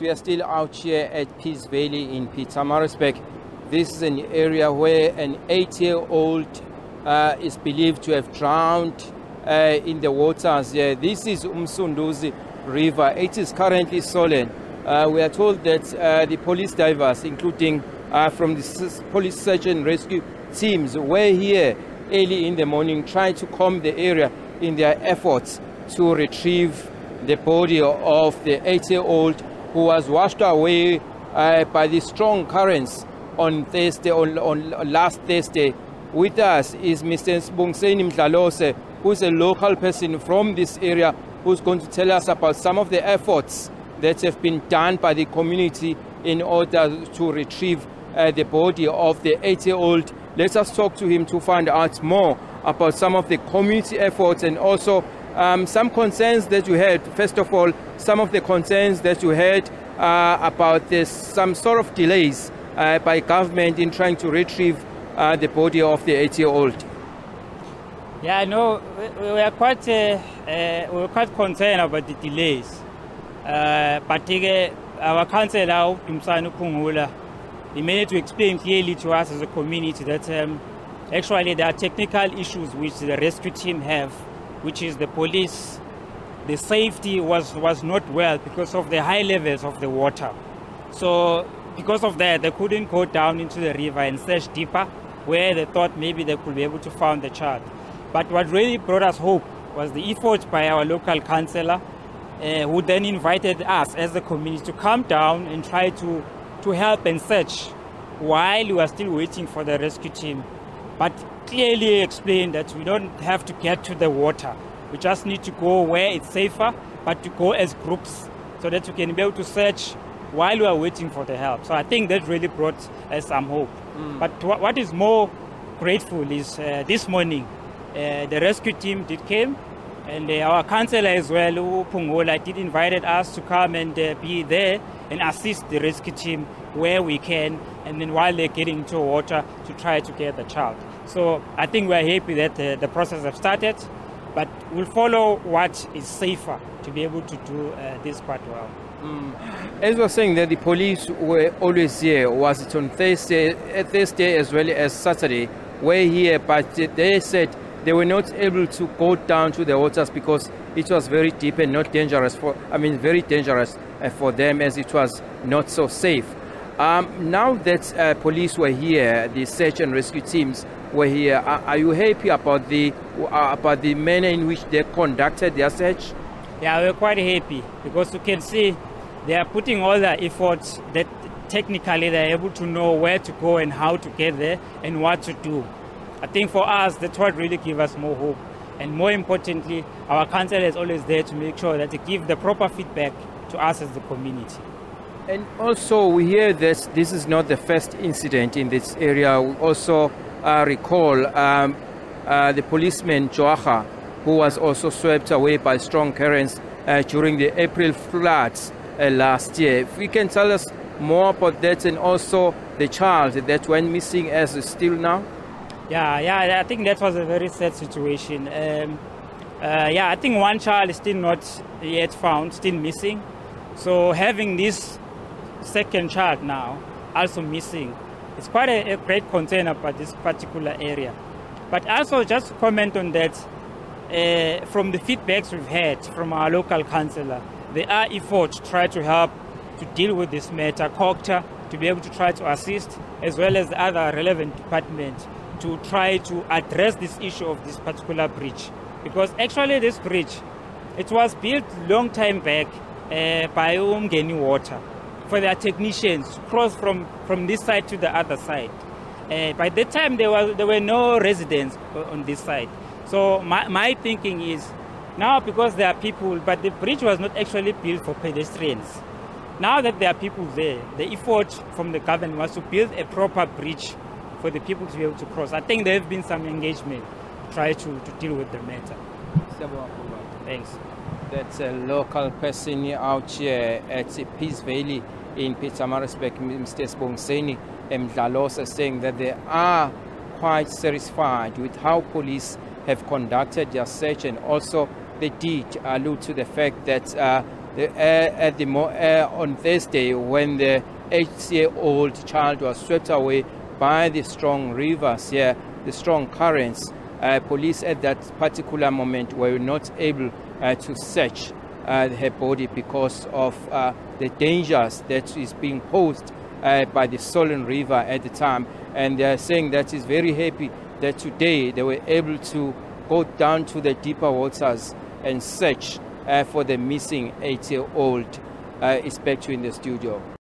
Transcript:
We are still out here at Peace Valley in Pietermaritzburg. This is an area where an eight-year-old uh, is believed to have drowned uh, in the waters here. This is Umsunduzi River. It is currently swollen. Uh, we are told that uh, the police divers, including uh, from the police search and rescue teams, were here early in the morning trying to calm the area in their efforts to retrieve the body of the eight-year-old who was washed away uh, by the strong currents on Thursday, on, on last Thursday. With us is Mr. Sbongiseni Mdlalose, who's a local person from this area, who's going to tell us about some of the efforts that have been done by the community in order to retrieve uh, the body of the 80-year-old. Let us talk to him to find out more about some of the community efforts and also um, some concerns that you had. First of all, some of the concerns that you had uh, about this, some sort of delays uh, by government in trying to retrieve uh, the body of the eight-year-old. Yeah, no, we, we are quite uh, uh, we were quite concerned about the delays. Uh, but our councillor Dumsani Pungula, he managed to explain clearly to us as a community that um, actually there are technical issues which the rescue team have, which is the police. The safety was, was not well because of the high levels of the water. So because of that, they couldn't go down into the river and search deeper where they thought maybe they could be able to find the child. But what really brought us hope was the effort by our local councillor, uh, who then invited us as a community to come down and try to, to help and search while we are still waiting for the rescue team. But clearly explained that we don't have to get to the water. We just need to go where it's safer, but to go as groups so that we can be able to search while we are waiting for the help. So I think that really brought us some hope. But what is more grateful is uh, this morning uh, the rescue team did came and uh, our councillor as well, Upungula, did invited us to come and uh, be there and assist the rescue team where we can and then while they're getting into water to try to get the child. So I think we're happy that uh, the process has started, but we'll follow what is safer to be able to do uh, this quite well. As we were saying that the police were always here, was it on Thursday, uh, Thursday as well as Saturday, were here, but they said they were not able to go down to the waters because it was very deep and not dangerous for, I mean, very dangerous uh, for them as it was not so safe. Um, now that uh, police were here, the search and rescue teams were here, are, are you happy about the uh, about the manner in which they conducted their search? Yeah, we're quite happy because you can see they are putting all their efforts that technically they're able to know where to go and how to get there and what to do. I think for us, that's what really gives us more hope. And more importantly, our council is always there to make sure that they give the proper feedback to us as the community. And also, we hear that this is not the first incident in this area. We also uh, recall um, uh, the policeman Joacha, who was also swept away by strong currents uh, during the April floods uh, last year. If you can tell us more about that and also the child that went missing as still now? Yeah, yeah, I think that was a very sad situation. Um, uh, yeah, I think one child is still not yet found, still missing. So having this second child now also missing, it's quite a, a great concern about this particular area. But also just to comment on that, uh, from the feedbacks we've had from our local councillor, there are efforts to try to help to deal with this matter, COCTA, to be able to try to assist, as well as the other relevant departments, to try to address this issue of this particular bridge. Because actually this bridge, it was built long time back uh, by Umgeni Water for their technicians to cross from, from this side to the other side. Uh, by that time, there, was, there were no residents on this side. So my, my thinking is now because there are people, but the bridge was not actually built for pedestrians. Now that there are people there, the effort from the government was to build a proper bridge for the people to be able to cross. I think there have been some engagement to try to, to deal with the matter. Thanks. That's a local person out here at Peace Valley in Pietermaritzburg, Mr. Sbongiseni Mdlalose, saying that they are quite satisfied with how police have conducted their search and also they did allude to the fact that uh, uh, at the uh, on Thursday when the eight-year-old child was swept away by the strong rivers here, the strong currents. Uh, police at that particular moment were not able uh, to search uh, her body because of uh, the dangers that is being posed uh, by the Solent River at the time. And they are saying that is very happy that today they were able to go down to the deeper waters and search uh, for the missing eight-year-old. Uh, is in the studio.